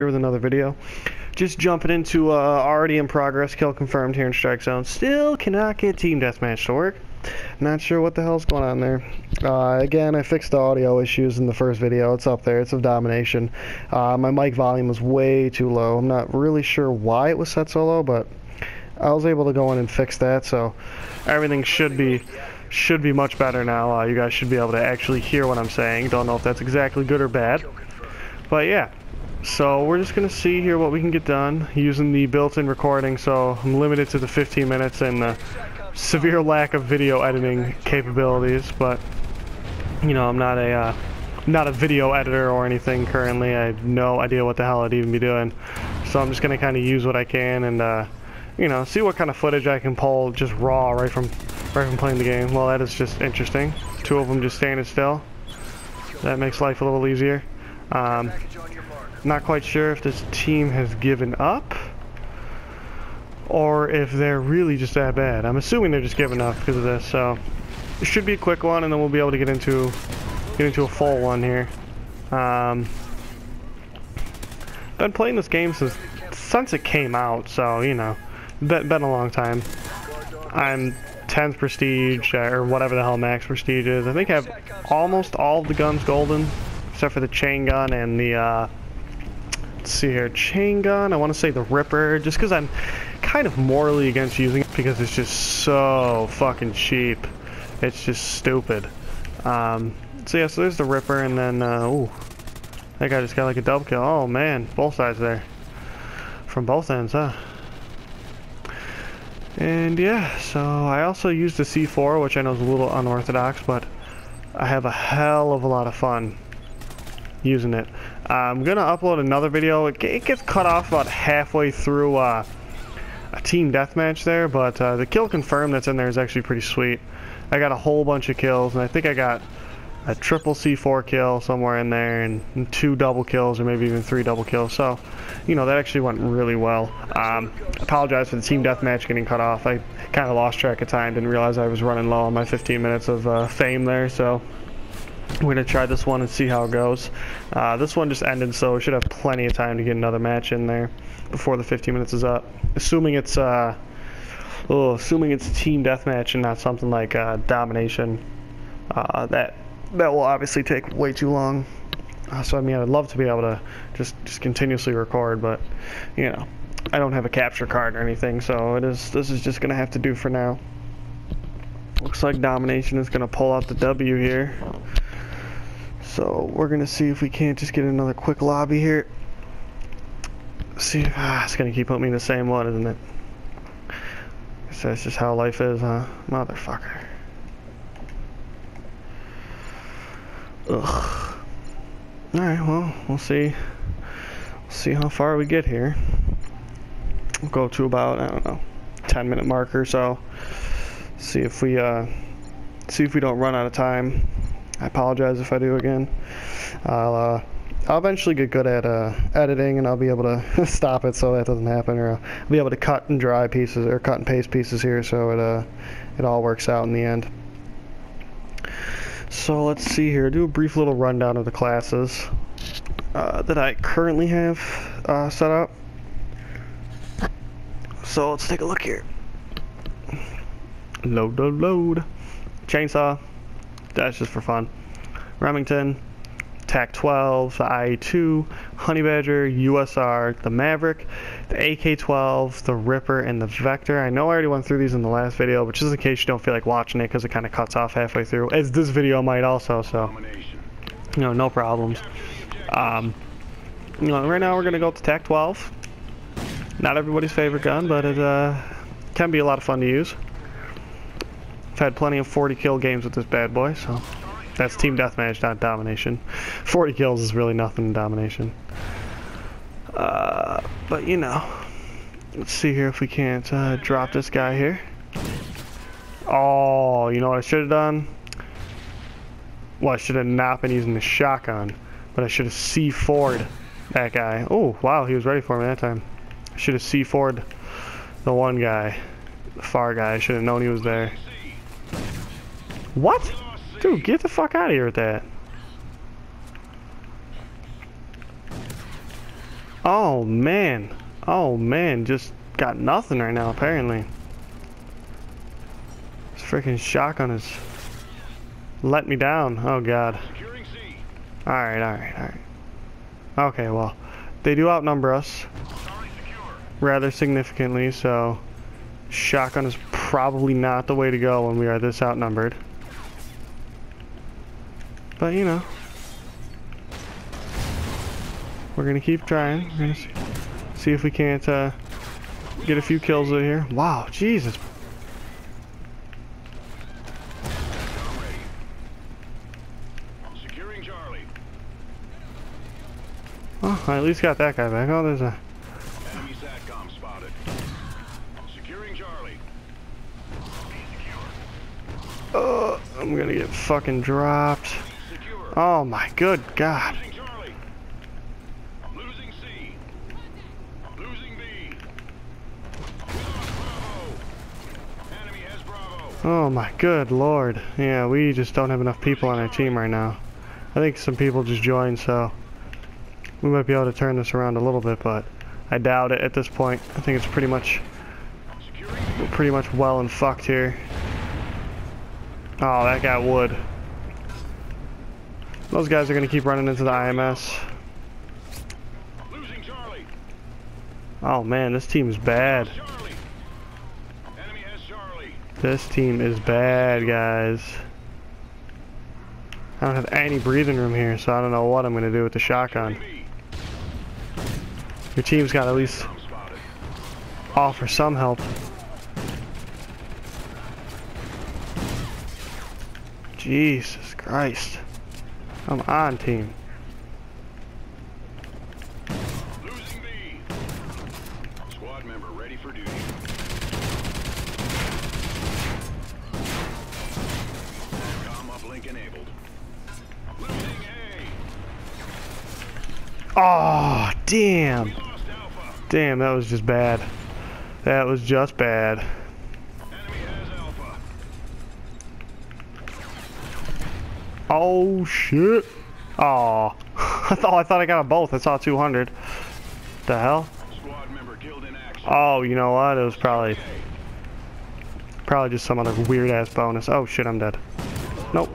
here with another video. Just jumping into uh, already in progress, kill confirmed here in Strike Zone. Still cannot get Team Deathmatch to work. Not sure what the hell's going on there. Uh, again, I fixed the audio issues in the first video. It's up there. It's of domination. Uh, my mic volume was way too low. I'm not really sure why it was set so low, but I was able to go in and fix that. So everything should be should be much better now. Uh, you guys should be able to actually hear what I'm saying. Don't know if that's exactly good or bad, but yeah. So we're just gonna see here what we can get done using the built-in recording. So I'm limited to the 15 minutes and the severe lack of video editing capabilities. But you know, I'm not a uh, not a video editor or anything currently. I have no idea what the hell I'd even be doing. So I'm just gonna kind of use what I can and uh, you know see what kind of footage I can pull just raw right from right from playing the game. Well, that is just interesting. Two of them just standing still. That makes life a little easier. Um, not quite sure if this team has given up or if they're really just that bad. I'm assuming they're just giving up because of this, so it should be a quick one and then we'll be able to get into get into a full one here. Um, been playing this game since since it came out, so you know, been, been a long time. I'm 10th prestige or whatever the hell max prestige is. I think I have almost all of the guns golden except for the chain gun and the uh, Let's see here, chain gun, I want to say the Ripper, just because I'm kind of morally against using it because it's just so fucking cheap. It's just stupid. Um, so yeah, so there's the Ripper, and then, uh, ooh, that guy just got like a double kill. Oh man, both sides there. From both ends, huh? And yeah, so I also used the C4, which I know is a little unorthodox, but I have a hell of a lot of fun using it. I'm gonna upload another video. It, it, gets cut off about halfway through uh, a team deathmatch there, but uh, the kill confirmed that's in there is actually pretty sweet. I got a whole bunch of kills, and I think I got a triple C4 kill somewhere in there, and, and two double kills, or maybe even three double kills. So, you know, that actually went really well. Um, apologize for the team deathmatch getting cut off. I kind of lost track of time, didn't realize I was running low on my 15 minutes of uh, fame there, so we're going to try this one and see how it goes. Uh, this one just ended, so we should have plenty of time to get another match in there before the 15 minutes is up. Assuming it's, uh, oh, assuming it's team deathmatch and not something like uh, domination. Uh, that that will obviously take way too long. Uh, so I mean, I'd love to be able to just just continuously record, but you know, I don't have a capture card or anything, so it is. This is just gonna have to do for now. Looks like domination is gonna pull out the W here. So we're gonna see if we can't just get another quick lobby here. See if ah, it's gonna keep putting me in the same one, isn't it? So that's just how life is, huh? Motherfucker. Ugh. Alright, well, we'll see. We'll see how far we get here. We'll go to about, I don't know, 10 minute marker, so see if we, uh, see if we don't run out of time. I apologize if I do again. I'll, uh, I'll eventually get good at uh, editing and I'll be able to stop it so that doesn't happen or I'll be able to cut and dry pieces or cut and paste pieces here so it uh, it all works out in the end. So let's see here, do a brief little rundown of the classes uh, that I currently have uh, set up. So let's take a look here. Load, load, load. Chainsaw, that's just for fun. Remington, TAC-12, the IA-2, Honey Badger, USR, the Maverick, the AK-12, the Ripper, and the Vector. I know I already went through these in the last video, but just in case you don't feel like watching it because it kind of cuts off halfway through, as this video might also, so, you know, no problems. Um, you know, right now we're going to go with the TAC-12. Not everybody's favorite gun, but it uh, can be a lot of fun to use. I've had plenty of 40 kill games with this bad boy, so that's team deathmatch, not domination. 40 kills is really nothing in domination. Uh, but you know, let's see here if we can't uh, drop this guy here. Oh, you know what I should have done? Well, I should have not been using the shotgun, but I should have C4'd that guy. Oh, wow, he was ready for me that time. I should have C4'd the one guy, the far guy. I should have known he was there. What? Dude, get the fuck out of here with that. Oh man. Oh man, just got nothing right now apparently. This freaking shotgun is let me down. Oh god. Alright, alright, alright. Okay, well. They do outnumber us rather significantly, so shotgun is probably not the way to go when we are this outnumbered. But you know. We're gonna keep trying. We're gonna see, if we can't uh, get a few kills in here. Wow, Jesus. I'm. Securing Charlie. Oh, I at least got that guy back. Oh, there's a. Enemy SATCOM spotted. Securing Charlie. Oh, I'm gonna get fucking dropped. Oh my good God. Losing C. Losing B. We lost Bravo. Enemy has Bravo. Oh my good lord. Yeah, we just don't have enough people on our team right now. I think some people just joined, so we might be able to turn this around a little bit, but I doubt it at this point. I think it's pretty much pretty much well and fucked here. Oh, that got wood. Those guys are gonna keep running into the IMS. Losing Charlie. Oh man, this team is bad. Enemy has This team is bad, guys. I don't have any breathing room here, so I don't know what I'm gonna do with the shotgun. Your team's got to at least offer some help. Jesus Christ. Come on, team. Losing B. Squad member ready for duty. Com uplink enabled. Losing A. Oh, damn. Damn, that was just bad. That was just bad. Oh, shit. Oh. I thought I thought I got them both. I saw 200. The hell? Oh, you know what? It was probably probably just some other weird ass bonus. Oh shit, I'm dead. Nope.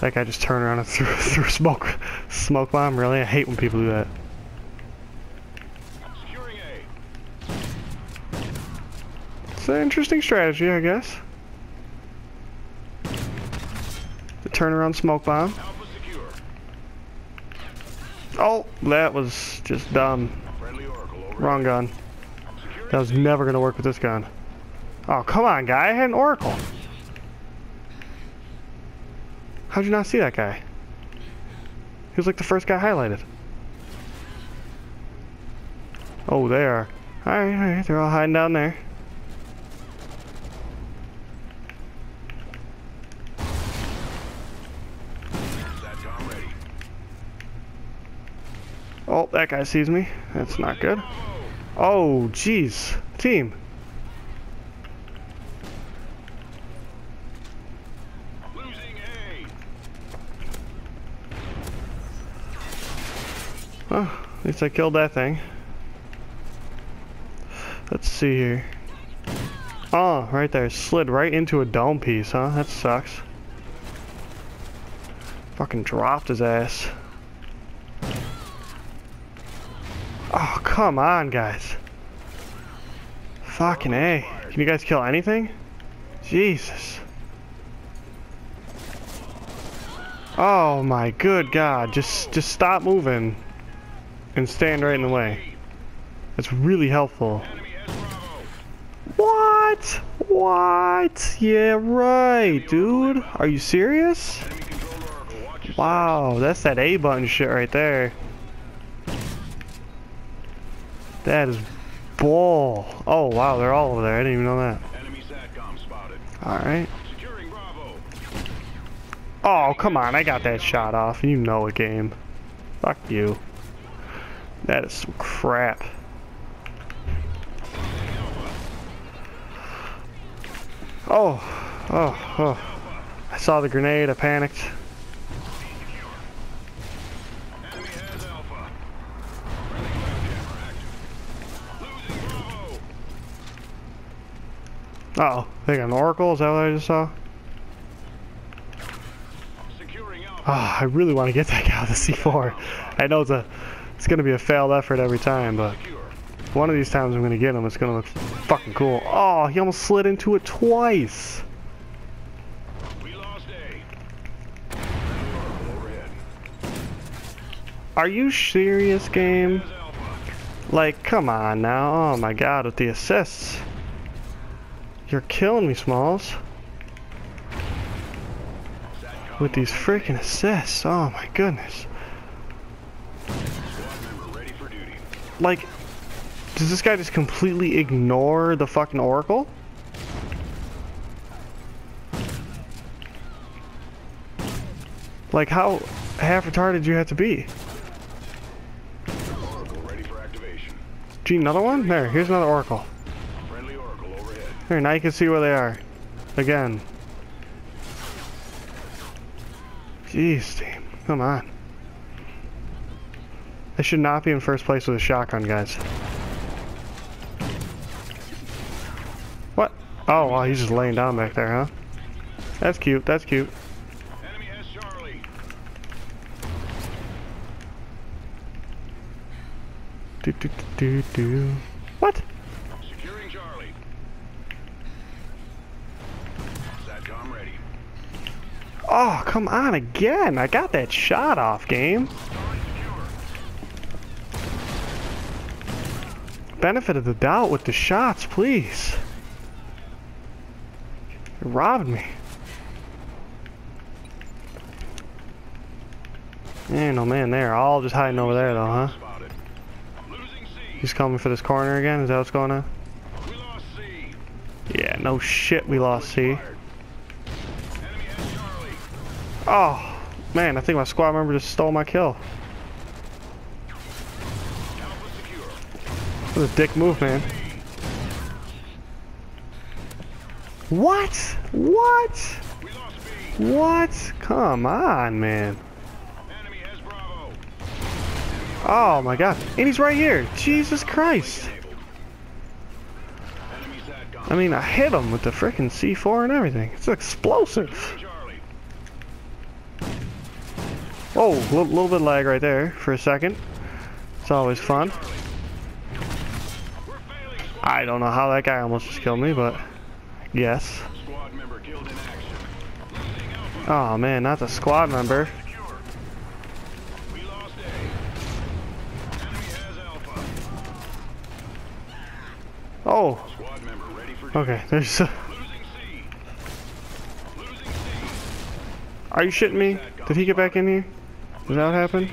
That guy just turned around and threw, threw smoke smoke bomb. Really, I hate when people do that. It's an interesting strategy, I guess. The turnaround smoke bomb. Oh, that was just dumb. Wrong gun. That was never gonna work with this gun. Oh, come on, guy. I had an Oracle. How'd you not see that guy? He was like the first guy highlighted. Oh, they are. Alright, alright. They're all hiding down there. Oh, that guy sees me. That's not good. Oh, jeez. Team. Oh, at least I killed that thing. Let's see here. Oh, right there. Slid right into a dome piece, huh? That sucks. Fucking dropped his ass. Oh, come on, guys. Fucking A. Can you guys kill anything? Jesus. Oh my good god. Just just stop moving and stand right in the way. That's really helpful. What? What? Yeah, right, dude. Are you serious? Enemy controlled Oracle. Watch your Wow, that's that A button shit right there. That is bull. Oh, wow, they're all over there. I didn't even know that. Enemy SATCOM spotted. Alright. Oh, come on. I got that shot off. You know it, game. Fuck you. That is some crap. Oh, oh, oh. I saw the grenade. I panicked. Uh oh, they got an Oracle. Is that what I just saw? Ah, I really want to get that guy with the C4. I know it's a, it's gonna be a failed effort every time, but one of these times I'm gonna get him. It's gonna look fucking cool. Oh, he almost slid into it twice. We lost A. Oracle overhead. Are you serious, game? Like, come on now. Oh my god, with the assists. You're killing me, Smalls. With these freaking assists. Oh my goodness. Like, does this guy just completely ignore the fucking Oracle? Like, how half retarded you have to be? Gee, another one? There, here's another Oracle. Friendly Oracle overhead. Here, now you can see where they are. Again. Jeez, team. Come on. I should not be in first place with a shotgun, guys. What? Oh, wow, he's just laying down back there, huh? That's cute, that's cute. Enemy has Charlie. Do, do, do, do, Oh, come on again. I got that shot off, game. Benefit of the doubt with the shots, please. You robbed me. Ain't no man there. All just hiding over there, though, huh? He's coming for this corner again? Is that what's going on? Yeah, no shit, we lost C. Oh, man, I think my squad member just stole my kill. What a dick move, man. What? What? What? Come on, man. Oh my god. And he's right here. Jesus Christ. I mean, I hit him with the freaking C4 and everything. It's explosive. Oh, a little, little bit lag right there for a second. It's always fun. I don't know how that guy almost just killed me, but yes. Oh man, not the squad member. Oh, okay. There's. A... Are you shitting me? Did he get back in here? Is that? We.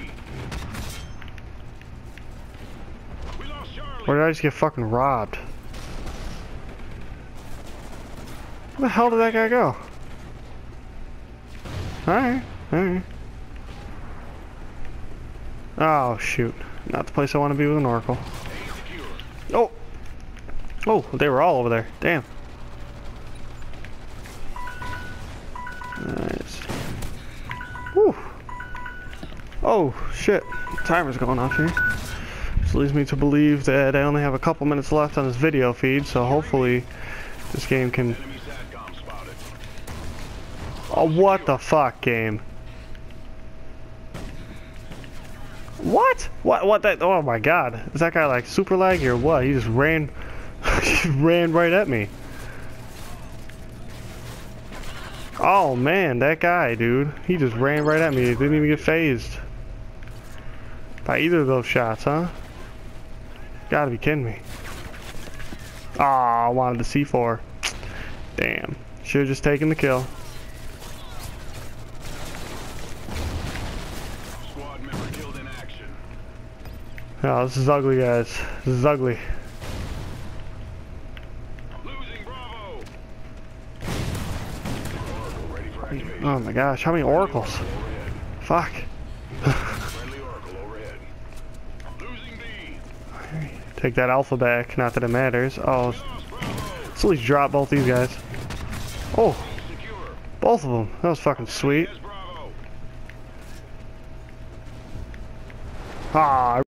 Or did I just get fucking robbed? Where the hell did that guy go? Alright, alright. Oh, shoot. Not the place I want to be with an Oracle. Oh! Oh, they were all over there. Damn. Oh, shit. Timer's going off here. This leads me to believe that I only have a couple minutes left on this video feed, so hopefully this game can... Oh, what the fuck, game? What? What? What? That? Oh my god! Is that guy like super laggy or what? He just ran, he ran right at me. Oh man, that guy, dude. He just ran right at me. He didn't even get phased by either of those shots, huh? Gotta be kidding me. Oh, I wanted the C4. Damn. Should have just taken the kill. Squad member killed in action. Oh, this is ugly, guys. This is ugly. Losing Bravo. Ready for. Oh my gosh, how many oracles? Fuck. Friendly Oracle overhead. Losing B. Take that alpha back, not that it matters. Oh, let's at least drop both these guys. Oh, both of them. That was fucking sweet. Ah,